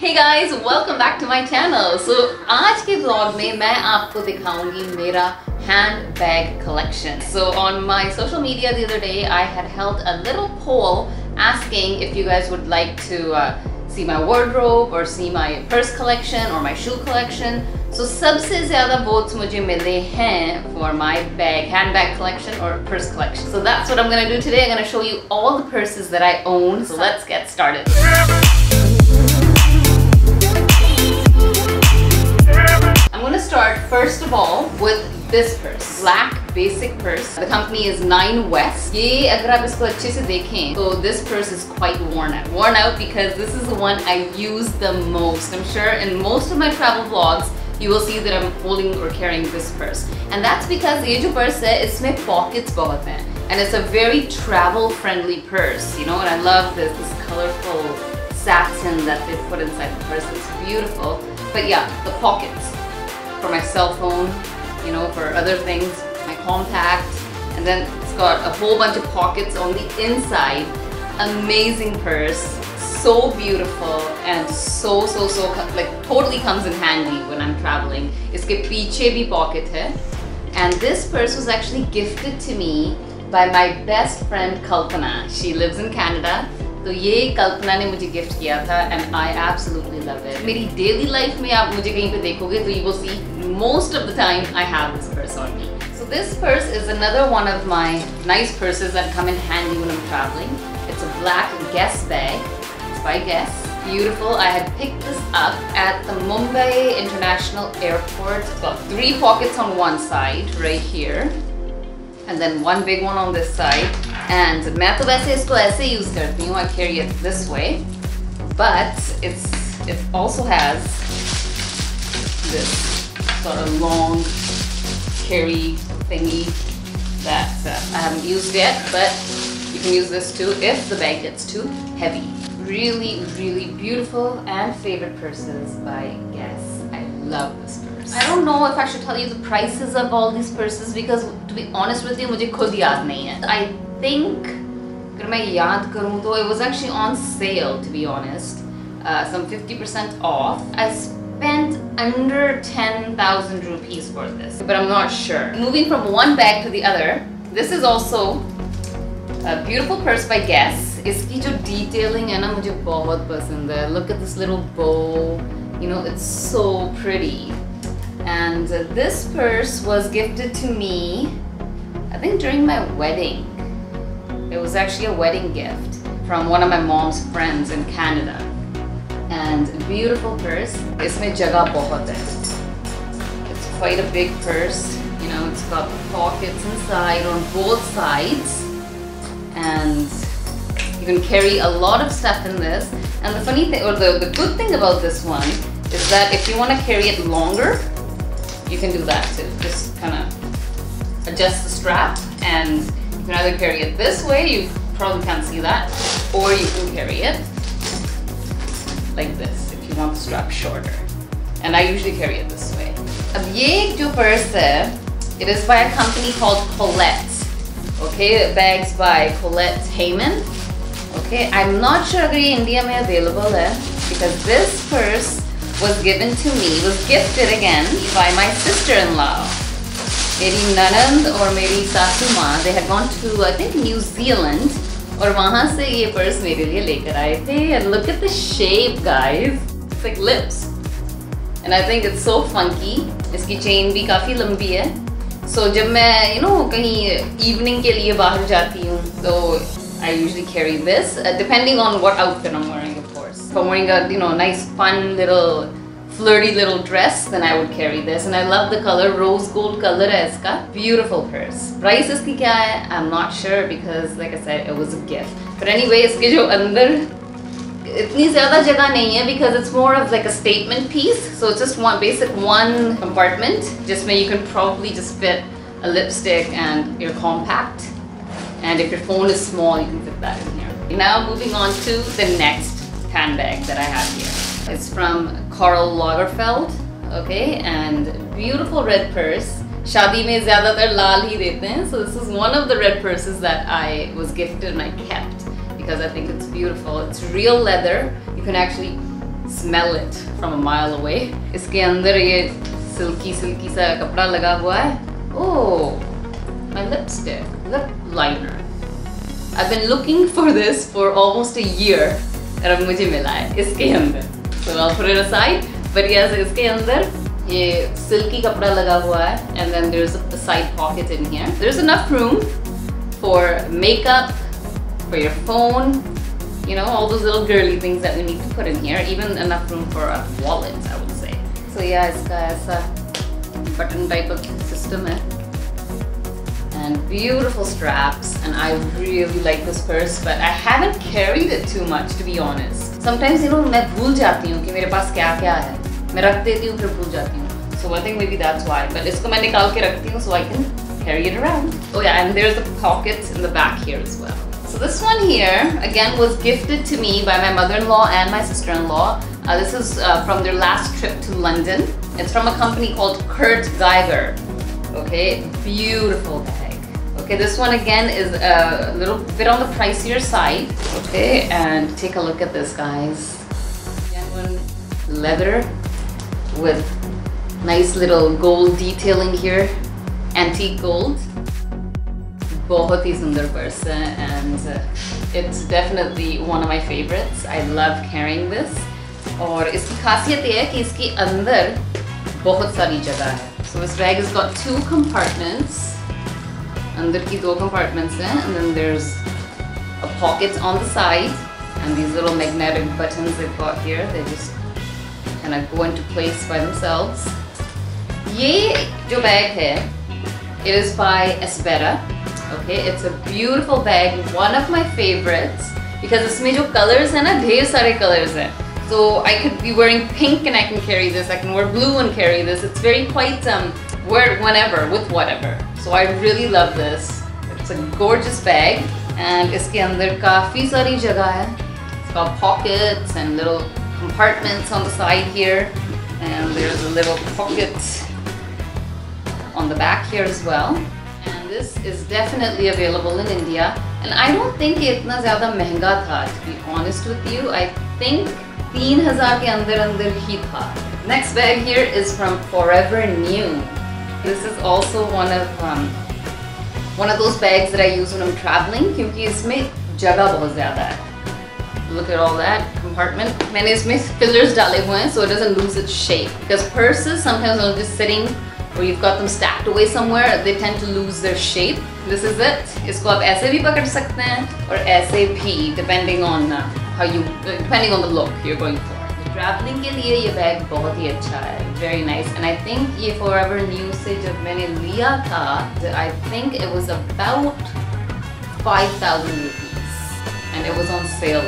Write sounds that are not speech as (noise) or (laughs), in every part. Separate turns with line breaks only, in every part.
Hey guys, welcome back to my channel. So आज के vlog में मैं आपको दिखाऊंगी मेरा handbag collection. So on my social media the other day, I had held a little poll asking if you guys would like to uh, see my wardrobe or see my purse collection or my shoe collection. So सबसे ज़्यादा votes मुझे मिले हैं for my bag, handbag collection or purse collection. So that's what I'm gonna do today. I'm gonna show you all the purses that I own. So let's get started. I'm gonna start first of all with this purse, black basic purse. The company is Nine West. ये अगर आप इसको अच्छे से देखें, so this purse is quite worn out. Worn out because this is the one I use the most. I'm sure in most of my travel vlogs, you will see that I'm holding or carrying this purse. And that's because ये जो purse है, इसमें pockets बहुत हैं. And it's a very travel friendly purse, you know, and I love this, this colorful satin that they put inside the purse. It's beautiful. But yeah, the pockets for my cell phone, you know, for other things, my compact, and then it's got a whole bunch of pockets on the inside. Amazing purse, so beautiful and so so so like totally comes in handy when I'm traveling. इसके पीछे भी pocket है. And this purse was actually gifted to me by my best friend Kalpana. She lives in Canada. तो ये कल्पना ने मुझे gift किया था and I absolutely love it मेरी डेली लाइफ में आप मुझे कहीं पे देखोगे तो you will see most of the time I have this purse on me So this purse is another one of my nice purses that come in handy when I'm traveling. It's a black Guess bag. It's by Guess. Beautiful. I had picked this up at the Mumbai International Airport. It's got three pockets on one side, right here. And then one big one on this side. And मैं तो वैसे इसको ऐसे use करती हूँ. I carry it this way. But it's it also has this sort of long carry thingy that uh, I haven't used yet, but you can use this too if the bag gets too heavy. Really, really beautiful and favorite purses by Guess. I love this purse. I don't know if I should tell you the prices of all these purses because to be honest with you, मुझे खुद याद नहीं है. I think अगर मैं याद करूँ तो it was actually on sale to be honest. Uh, some 50% off. I spent under 10,000 rupees for this, but I'm not sure. Moving from one bag to the other, this is also a beautiful purse by Guess. इसकी जो detailing है ना मुझे बहुत पसंद है. Look at this little bow. You know, it's so pretty. And uh, this purse was gifted to me, I think during my wedding. It was actually a wedding gift from one of my mom's friends in Canada. And beautiful purse. इसमें जगह बहुत है. It's quite a big purse. You know, it's got pockets inside on both sides. And you can carry a lot of stuff in this. And the funny thing, or the, the good thing about this one is that if you want to carry it longer, you can do that too. Just kind of adjust the strap and you can either carry it this way, you probably can't see that, or you can carry it like this if you want the strap shorter. And I usually carry it this way. Объект du purse, it is by a company called Colette. Okay, bags by Colette Hayman. Okay, I'm not sure if ये India में available because this purse was given to me, was gifted again by my sister-in-law. मेरी ननंद और मेरी सासू माँ, had gone to I think New Zealand और वहाँ से ये पर्स मेरे लिए लेकर आए थे at the shape guys it's like lips and I think it's so funky इसकी चेन भी काफ़ी लंबी है so जब मैं you know कहीं evening के लिए बाहर जाती हूँ तो I usually carry this uh, depending on what outfit I'm wearing of course if I'm wearing a flirty little dress, then I would carry this. And I love the color, rose gold color है इसका. Beautiful purse. Price इसकी क्या है? I'm not sure because like I said, it was a gift. But anyway, इसके जो अंदर इतनी ज़्यादा जगह नहीं है because it's more of like a statement piece. So it's just one basic one compartment जिसमें you can probably just fit a lipstick and your compact. And if your phone is small, you can fit that in here. Now moving on to the next handbag that I have here. It's from Karl Lagerfeld, okay, and beautiful red purse. शादी में ज़्यादातर लाल ही देते हैं. So this is one of the red purses that I was gifted and I kept because I think it's beautiful. It's real leather. You can actually smell it from a mile away. इसके अंदर ये silky silky सा कपड़ा लगा हुआ है Oh, my lipstick, lip liner. I've been looking for this for almost a year और अब मुझे मिला है इसके अंदर So I'll put it aside. But yes, इसके अंदर ये silky कपड़ा लगा हुआ है and then there's a side pocket in here. There's enough room for makeup, for your phone, you know, all those little girly things that we need to put in here. Even enough room for a wallet, I would say. So yeah, इसका ऐसा button type of system है. And beautiful straps, and I really like this purse, but I haven't carried it too much, to be honest. Sometimes, you know, मैं भूल जाती हूँ कि मेरे पास क्या क्या है. मैं रख देती हूँ फिर भूल जाती हूँ. So I think maybe that's why. But इसको मैं निकाल के रखती हूँ so I can carry it around. Oh yeah, and there's the pockets in the back here as well. So this one here, again, was gifted to me by my mother-in-law and my sister-in-law. Uh, this is uh, from their last trip to London. It's from a company called Kurt Geiger. Okay, beautiful bag. Okay, this one again is a little bit on the pricier side. Okay, and take a look at this, guys. Genuine leather with nice little gold detailing here, antique gold. बहुत ही सुंदर purse है and it's definitely one of my favorites. I love carrying this. और इसकी खासियत ये है कि इसके अंदर बहुत सारी जगह है. So this bag has got two compartments. अंदर की दो compartments हैं and then there's a pocket on the side and these little magnetic buttons they've got here. They just kind of go into place by themselves. ये जो bag है, it is by Esbera. Okay, it's a beautiful bag, one of my favorites because इसमें जो colors हैं ना ढेर सारे colors हैं. So I could be wearing pink and I can carry this. I can wear blue and carry this. It's very quite um wear it whenever with whatever. So I really love this. It's a gorgeous bag and इसके अंदर काफी सारी जगह है. It's got pockets and little compartments on the side here and there's a little pocket on the back here as well. And this is definitely available in India. And I don't think ये इतना ज़्यादा महंगा था, to be honest with you. I think 3000 के अंदर अंदर ही था. Next bag here is from Forever New. This is also one of um, one of those bags that I use when I'm traveling क्योंकि इसमें जगह बहुत ज़्यादा है. Look at all that compartment. मैंने इसमें fillers डाले हुए हैं so it doesn't lose its shape. Because purses sometimes when just sitting or you've got them stacked away somewhere, they tend to lose their shape. This is it. इसको आप ऐसे भी पकड़ सकते हैं और ऐसे भी depending on uh, how you depending on the look you're going for. Travelling के लिए ये बैग बहुत ही अच्छा है very nice and I think ये फॉर एवर न्यू से जब मैंने लिया था I think it was about 5000 rupees and it was on sale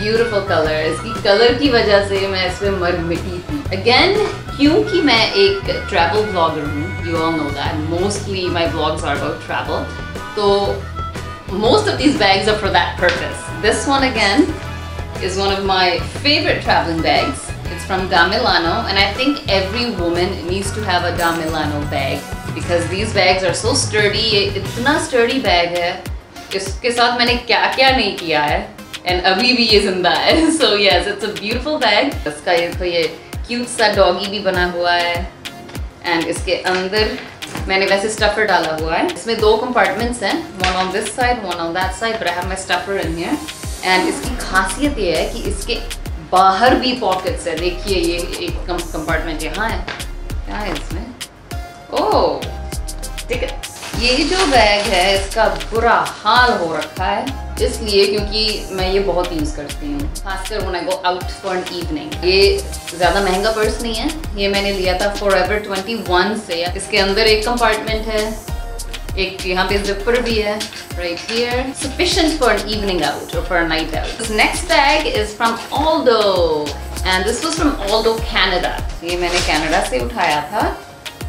beautiful colour इसकी कलर की वजह से मैं इसमें मर मिटी थी. अगेन क्योंकि मैं एक ट्रैवल ब्लॉगर हूँ you all know that mostly my blogs are about travel तो most of these bags are for that purpose. This one again is one of my favorite traveling bags. It's from Da Milano and I think every woman needs to have a Da Milano bag because these bags are so sturdy. ये इतना sturdy bag है इसके साथ मैंने क्या क्या नहीं किया है and अभी भी ये जिंदा है (laughs) so yes it's a beautiful bag इसका ये तो ये cute सा doggy भी बना हुआ है and इसके अंदर मैंने वैसे स्टफर डाला हुआ है इसमें दो कंपार्टमेंट्स हैं one on this side one on that side but I have my stuffer in here And इसकी खासियत ये है कि इसके बाहर भी पॉकेट्स है। देखिए ये एक कम कंपार्टमेंट यहाँ है। क्या है इसमें? ओह ठीक है ये जो बैग है, इसका बुरा हाल हो रखा है। इसलिए क्योंकि मैं ये बहुत यूज़ करती हूँ। खासकर I go out for an evening ये ज़्यादा महँगा पर्स नहीं है। ये मैंने लिया था Forever 21 से। इसके अंदर एक कंपार्टमेंट है। एक यहाँ पे zipper भी है for an evening out or for a night out this next bag is from Aldo and this was from Aldo Canada ये मैंने Canada से उठाया था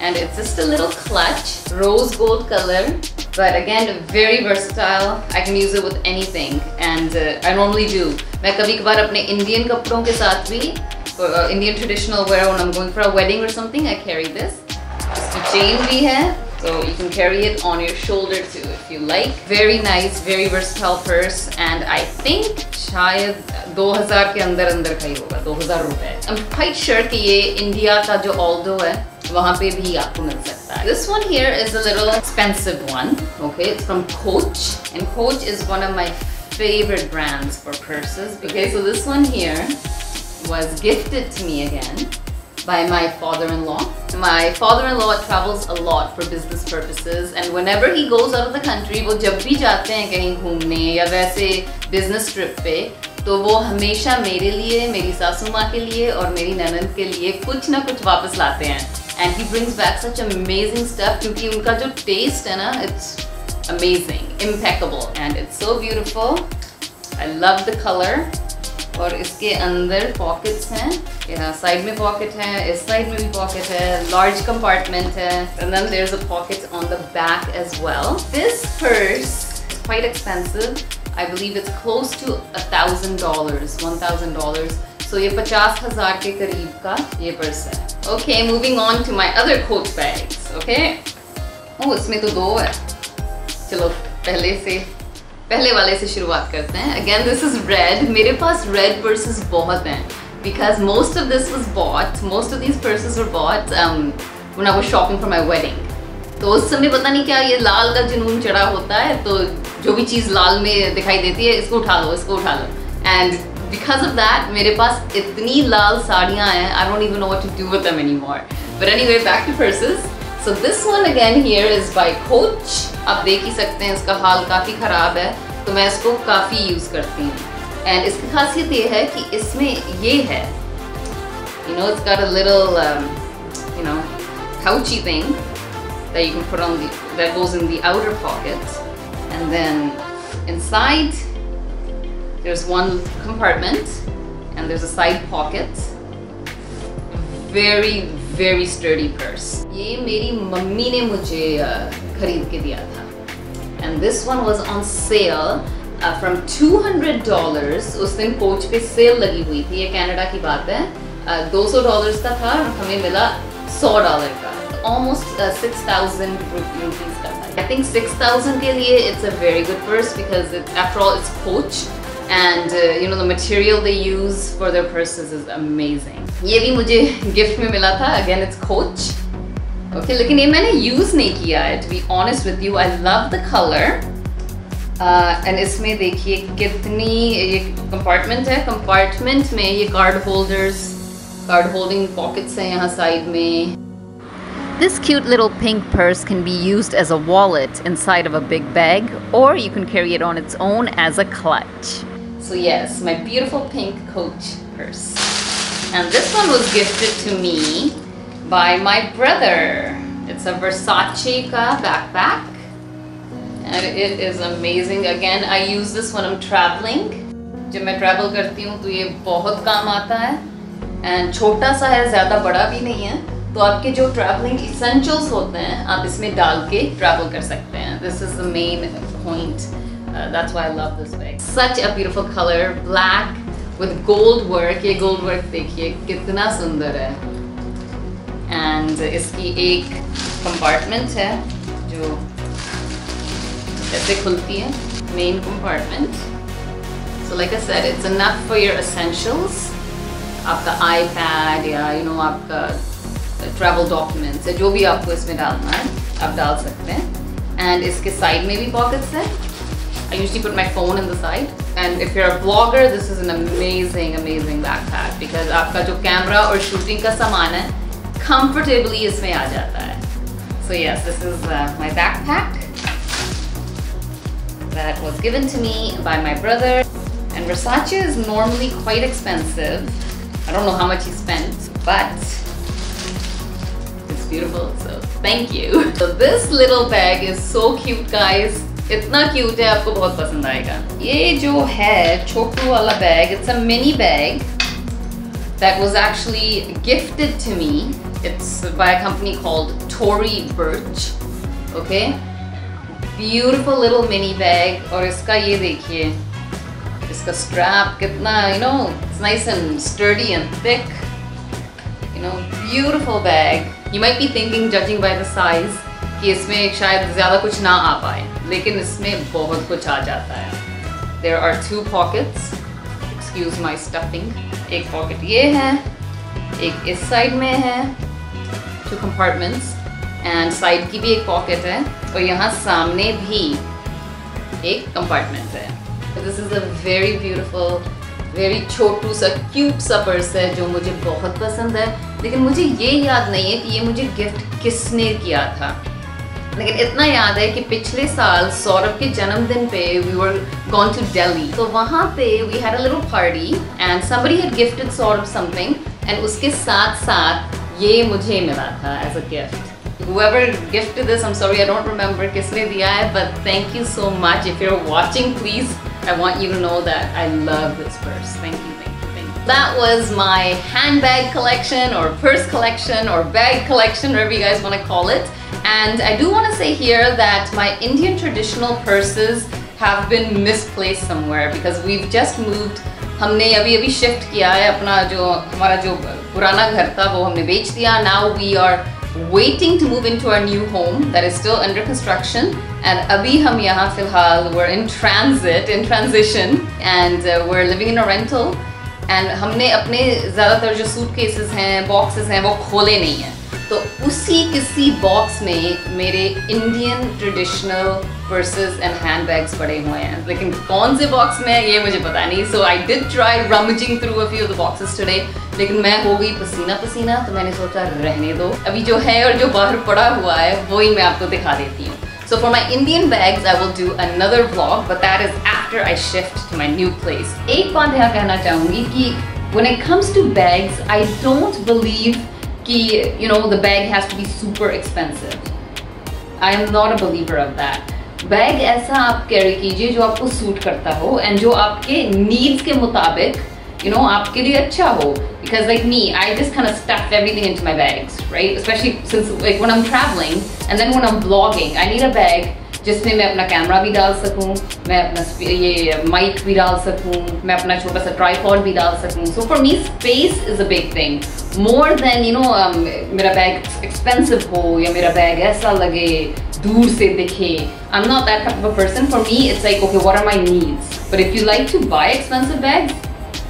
it's just a little clutch rose gold color but again very versatile I can use it with anything and uh, I normally do मैं कभी कभार अपने Indian कपड़ों के साथ भी uh, Indian traditional wear when I'm going for a wedding or something I carry this इसकी chain भी है So you can carry it on your shoulder too if you like. Very nice, very versatile purse and I think शायद 2000 के अंदर अंदर का ही होगा 2000 रुपए I'm quite sure कि ये इंडिया का जो Aldo है वहाँ पे भी आपको मिल सकता है This one here is a little expensive one. Okay, it's from Coach and Coach is one of my favorite brands for purses. Okay, so this one here was gifted to me again by my father-in-law. My father-in-law travels a lot for business purposes and whenever he goes out of the country, वो जब भी जाते हैं कहीं घूमने या वैसे business trip पे तो वो हमेशा मेरे लिए मेरी सासू माँ के लिए और मेरी ननद के लिए कुछ ना कुछ वापस लाते हैं and he brings back such amazing stuff क्योंकि उनका जो taste है ना it's amazing impeccable and it's so beautiful I love the color और इसके अंदर पॉकेट्स हैं यहाँ साइड में पॉकेट है इस साइड में भी पॉकेट है लार्ज कंपार्टमेंट है there's a pocket on the back as well this purse is quite expensive I believe it's close to a thousand dollars one thousand dollars so ये पचास हज़ार के करीब का ये पर्स है okay moving on to my other coat bags okay oh इसमें तो दो है चलो पहले से पहले वाले से शुरुआत करते हैं। अगेन दिस इज़ रेड मेरे पास रेड पर्सेस बहुत हैं। Because most of this was bought most of these purses were bought when I was shopping for my wedding. तो उस समय पता नहीं क्या ये लाल का जुनून चढ़ा होता है तो जो भी चीज़ लाल में दिखाई देती है, इसको उठा लो, इसको उठा लो। एंड बिकॉज़ ऑफ़ दैट मेरे पास इतनी लाल साड़ियाँ हैं I don't even know what to do with them anymore but anyway back to purses so this one again here is by Coach आप देख ही सकते हैं इसका हाल काफ़ी ख़राब है तो मैं इसको काफ़ी यूज़ करती हूँ एंड इसकी खासियत ये है कि इसमें ये है know it's got a little um, you know pouchy thing that you can put on the that goes in the outer pocket and then inside there's one compartment and there's a side pocket very very sturdy purse ये मेरी mummy ने मुझे खरीद के दिया था। And this one was on sale from two hundred dollar उस दिन कोच पे सेल लगी हुई थी, ये कैनेडा की बात है। दो सौ डॉलर का था और हमें मिला सौ डॉलर का। ऑलमोस्ट सिक्स थाउज़ेंड रुपीज़ का था। आई थिंक सिक्स थाउज़ेंड के लिए it's a very good purse because it's after all it's Coach and uh, you know the material they use for their purses is amazing ये भी मुझे gift में मिला था again it's coach okay लेकिन ये मैंने यूज नहीं किया है to be honest with you I love the color uh, and इसमें देखिए कितनी ये कंपार्टमेंट है कंपार्टमेंट में ये card holders card holding pockets हैं यहाँ साइड में This cute little pink purse can be used as a wallet inside of a big bag, or you can carry it on its own as a clutch. So yes, my beautiful pink Coach purse. And this one was gifted to me by my brother. It's a Versace ka backpack. And it is amazing. Again, I use this when I'm traveling. जब मैं travel करती हूँ तो ये बहुत काम आता है एंड छोटा सा है ज़्यादा बड़ा भी नहीं है तो आपके जो ट्रैवलिंग इसेंशियल्स होते हैं आप इसमें डाल के ट्रैवल कर सकते हैं this is the main point that's why I love this bag such a beautiful colour black with gold work ये गोल्ड वर्क देखिए कितना सुंदर है एंड इसकी एक कंपार्टमेंट है जो ऐसे खुलती है main compartment so like I said it's enough for your essentials आपका आईपैड या यू you नो know, आपका ट्रैवल डॉक्यूमेंट्स है जो भी आपको इसमें डालना है आप डाल सकते हैं एंड इसके साइड में भी पॉकेट्स हैं I usually put my phone in the side and if you're a blogger this is an amazing amazing backpack because आपका जो कैमरा और शूटिंग का सामान है comfortably इसमें आ जाता है so yes this is uh, my backpack that was given to me by my brother and Versace is normally quite expensive I don't know how much he spent but beautiful so thank you (laughs) so this little bag is so cute guys इतना cute है आपको बहुत पसंद आएगा ये जो है छोटू वाला bag it's a mini bag that was actually gifted to me it's by a company called Tory Burch okay beautiful little mini bag और इसका ये देखिए इसका strap कितना you know it's nice and sturdy and thick you know beautiful bag you might be thinking, judging by the size, कि इसमें शायद ज़्यादा कुछ ना आ पाए लेकिन इसमें बहुत कुछ आ जाता है। There are two pockets excuse my stuffing एक पॉकेट ये है, एक इस साइड में है टू कंपार्टमेंट्स एंड साइड की भी एक पॉकेट है, और यहाँ सामने भी एक कंपार्टमेंट है। This is a very beautiful very छोटू सा क्यूट सा पर्स है जो मुझे बहुत पसंद है। लेकिन मुझे ये याद नहीं है कि ये मुझे गिफ्ट किसने किया था। लेकिन इतना याद है कि पिछले साल सौरभ के जन्मदिन पे we were gone to Delhi तो वहाँ पे we had a little party and somebody had gifted Saurabh something and उसके साथ साथ ये मुझे मिला था as a gift whoever gifted this i'm sorry i don't remember kisne diya hai but thank you so much if you're watching please i want you to know that i love this purse thank you that was my handbag collection or purse collection or bag collection whatever you guys want to call it and i do want to say here that my indian traditional purses have been misplaced somewhere because we've just moved हमने अभी अभी shift किया है अपना जो हमारा जो पुराना घर था वो हमने बेच दिया now we are waiting to move into our new home that is still under construction and abhi hum yahan filhal we're in transit in transition and uh, we're living in a rental And हमने अपने ज़्यादातर जो suit cases हैं boxes हैं वो खोले नहीं हैं। तो उसी किसी बॉक्स में मेरे Indian traditional purses and hand bags पड़े हुए हैं। लेकिन कौन से बॉक्स में ये मुझे पता नहीं। So I did try rummaging through a few the boxes today लेकिन मैं हो गई पसीना पसीना तो मैंने सोचा रहने दो। अभी जो है और जो बाहर पड़ा हुआ है वही मैं आपको दिखा देती हूँ। So for my Indian bags, I will do another vlog, but that is after I shift to my new place. एक बात यहाँ कहना चाहूँगी कि when it comes to bags, I don't believe कि you know the bag has to be super expensive. I am not a believer of that. Bag ऐसा आप carry कीजिए जो आपको सूट करता हो एंड जो आपके नीड्स के मुताबिक you know आपके लिए अच्छा हो because like me I just kind of stuff everything into my bags right especially since like when I'm traveling and then when I'm vlogging I need a bag जिसमें मैं अपना camera भी डाल सकूँ, मैं अपना ये माइक भी डाल सकूँ, मैं अपना छोटा सा ट्राईपॉड भी डाल सकूँ। So for me space is a big thing more than you know मेरा बैग एक्सपेंसिव हो या मेरा बैग ऐसा लगे, दूर से दिखे I am not that type of person for me it's like okay what are my needs but if you like to buy expensive bags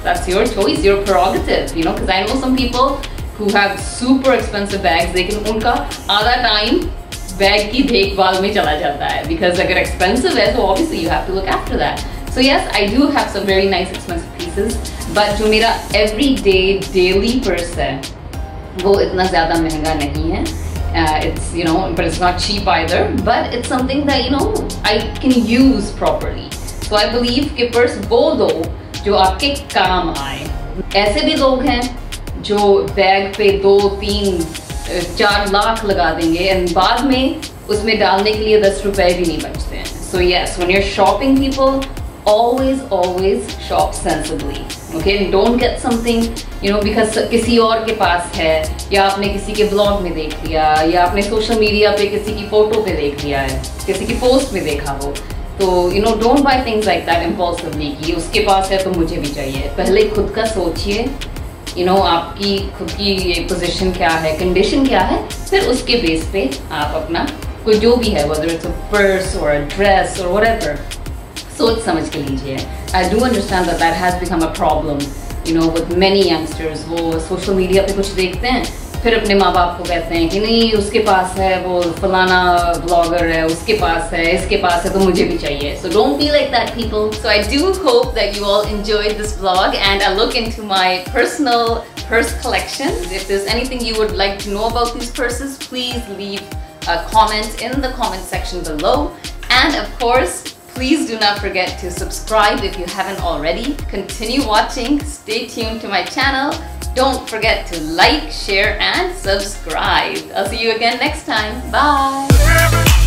that's your choice, your prerogative, you know because i know some people who have super expensive bags. लेकिन उनका आधा time bag की देखभाल में चला जाता है because अगर एक्सपेंसिव है तो obviously you have to look after that so yes I do have some very nice expensive pieces but जो मेरा एवरी डे डेली पर्स है वो इतना ज़्यादा महँगा नहीं है. Uh, it's you know but it's not cheap either. But it's something that you know I can use properly. So I believe कि पर्स वो दो जो आपके काम आए. ऐसे भी लोग हैं जो बैग पे दो तीन चार लाख लगा देंगे एंड बाद में उसमें डालने के लिए दस रुपए भी नहीं बचते हैं। So yes one your shopping people always always shop sensibly, okay? Don't get something, you know, because किसी और के पास है, या आपने किसी के ब्लॉग में देख लिया, या आपने सोशल मीडिया पे किसी की फ़ोटो पे देख लिया है, किसी की पोस्ट में देखा हो तो you know don't buy things like that impulsively कि उसके पास है तो मुझे भी चाहिए। पहले खुद का सोचिए यू नो आपकी, खुद की पोजिशन क्या है कंडीशन क्या है, फिर उसके बेस पे आप अपना कोई जो भी है वर्स a और or a dress सोच समझ के लीजिए। I do understand that that has become a problem you know with many youngsters वो सोशल मीडिया पे कुछ देखते हैं फिर अपने माँ बाप को कहते हैं कि नहीं उसके पास है वो फलाना ब्लॉगर है उसके पास है इसके पास है तो मुझे भी चाहिए so don't be like that people so I do hope that you all enjoy this blog and I look into my personal purse collection. If there's anything you would like to know about these purses, please leave a comment in the comment section below. And of course, please do not forget to subscribe if you haven't already. Continue watching, stay tuned to my channel, don't forget to like, share, and subscribe. I'll see you again next time. Bye.